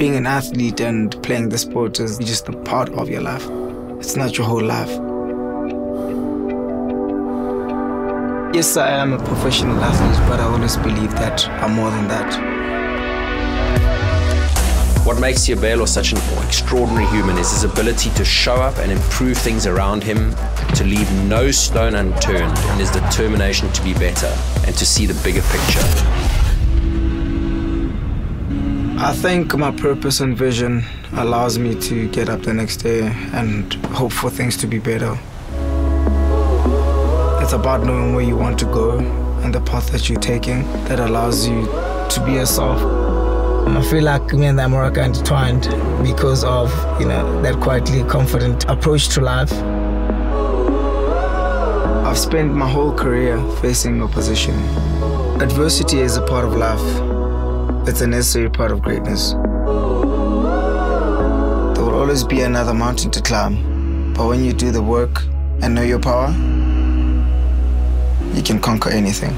being an athlete and playing the sport is just a part of your life. It's not your whole life. Yes, I am a professional athlete, but I always believe that I'm more than that. What makes Seabelo such an extraordinary human is his ability to show up and improve things around him, to leave no stone unturned, and his determination to be better and to see the bigger picture. I think my purpose and vision allows me to get up the next day and hope for things to be better. It's about knowing where you want to go and the path that you're taking that allows you to be yourself. I feel like me and the are intertwined because of, you know, that quietly confident approach to life. I've spent my whole career facing opposition. Adversity is a part of life. It's a necessary part of greatness. There will always be another mountain to climb, but when you do the work and know your power, you can conquer anything.